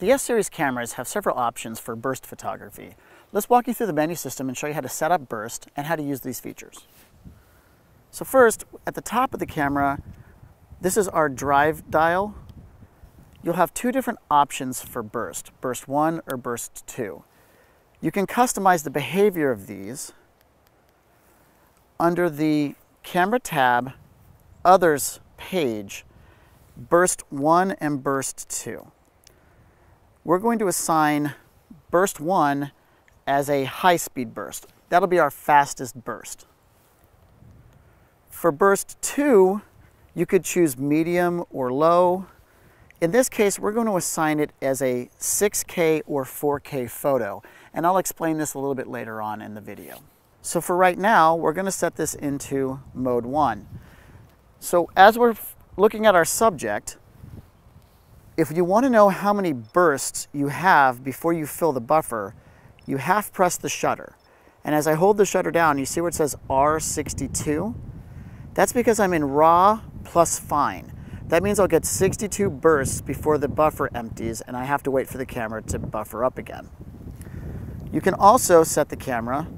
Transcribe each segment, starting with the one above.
The S-Series cameras have several options for burst photography. Let's walk you through the menu system and show you how to set up burst and how to use these features. So first, at the top of the camera, this is our drive dial. You'll have two different options for burst, burst 1 or burst 2. You can customize the behavior of these under the camera tab, others page, burst 1 and burst 2 we're going to assign burst one as a high speed burst. That'll be our fastest burst. For burst two, you could choose medium or low. In this case, we're going to assign it as a 6K or 4K photo, and I'll explain this a little bit later on in the video. So for right now, we're going to set this into mode one. So as we're looking at our subject, if you want to know how many bursts you have before you fill the buffer, you half press the shutter. And as I hold the shutter down, you see where it says R62? That's because I'm in raw plus fine. That means I'll get 62 bursts before the buffer empties and I have to wait for the camera to buffer up again. You can also set the camera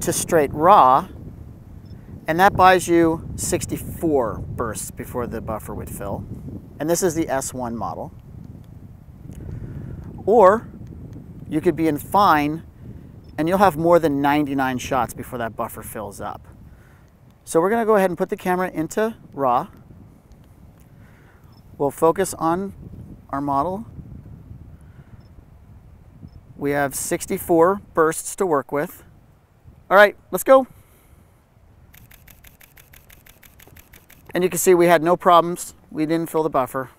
to straight raw and that buys you 64 bursts before the buffer would fill and this is the S1 model. Or you could be in fine and you'll have more than 99 shots before that buffer fills up. So we're gonna go ahead and put the camera into RAW. We'll focus on our model. We have 64 bursts to work with. All right, let's go. And you can see we had no problems we didn't fill the buffer.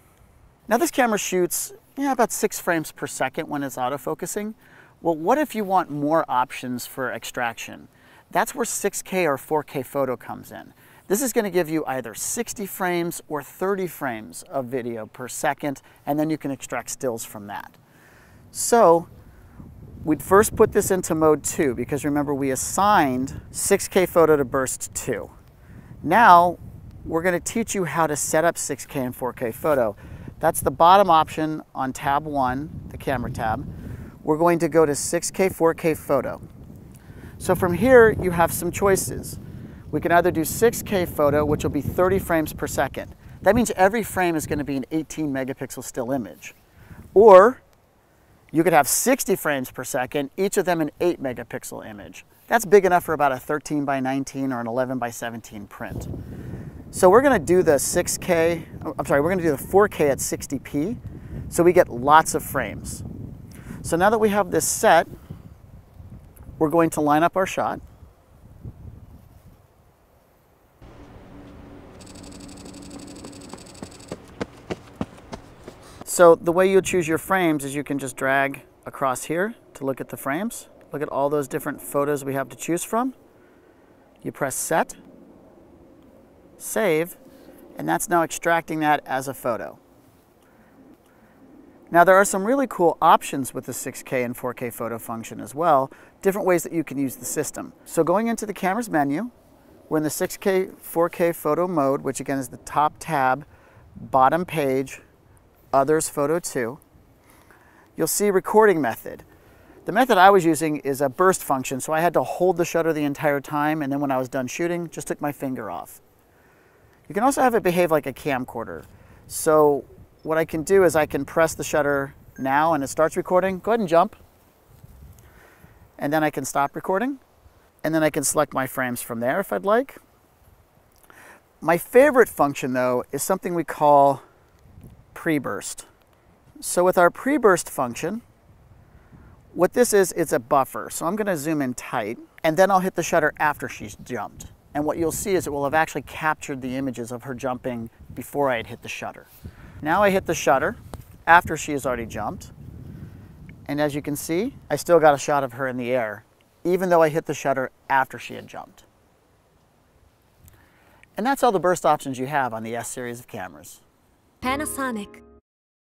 Now this camera shoots yeah, about six frames per second when it's autofocusing. Well, what if you want more options for extraction? That's where 6K or 4K photo comes in. This is going to give you either 60 frames or 30 frames of video per second, and then you can extract stills from that. So we'd first put this into mode 2 because remember we assigned 6K photo to burst 2. Now we're going to teach you how to set up 6K and 4K photo. That's the bottom option on tab 1, the camera tab. We're going to go to 6K, 4K photo. So from here, you have some choices. We can either do 6K photo, which will be 30 frames per second. That means every frame is going to be an 18 megapixel still image. Or you could have 60 frames per second, each of them an 8 megapixel image. That's big enough for about a 13 by 19 or an 11 by 17 print. So we're gonna do the 6K, I'm sorry, we're gonna do the 4K at 60p, so we get lots of frames. So now that we have this set, we're going to line up our shot. So the way you choose your frames is you can just drag across here to look at the frames. Look at all those different photos we have to choose from. You press set save, and that's now extracting that as a photo. Now there are some really cool options with the 6K and 4K photo function as well, different ways that you can use the system. So going into the camera's menu, we're in the 6K, 4K photo mode, which again is the top tab, bottom page, others photo 2. You'll see recording method. The method I was using is a burst function, so I had to hold the shutter the entire time, and then when I was done shooting, just took my finger off. You can also have it behave like a camcorder. So what I can do is I can press the shutter now and it starts recording. Go ahead and jump. And then I can stop recording. And then I can select my frames from there if I'd like. My favorite function though is something we call pre-burst. So with our pre-burst function, what this is, it's a buffer. So I'm gonna zoom in tight and then I'll hit the shutter after she's jumped. And what you'll see is it will have actually captured the images of her jumping before I had hit the shutter. Now I hit the shutter after she has already jumped. And as you can see, I still got a shot of her in the air, even though I hit the shutter after she had jumped. And that's all the burst options you have on the S series of cameras. Panasonic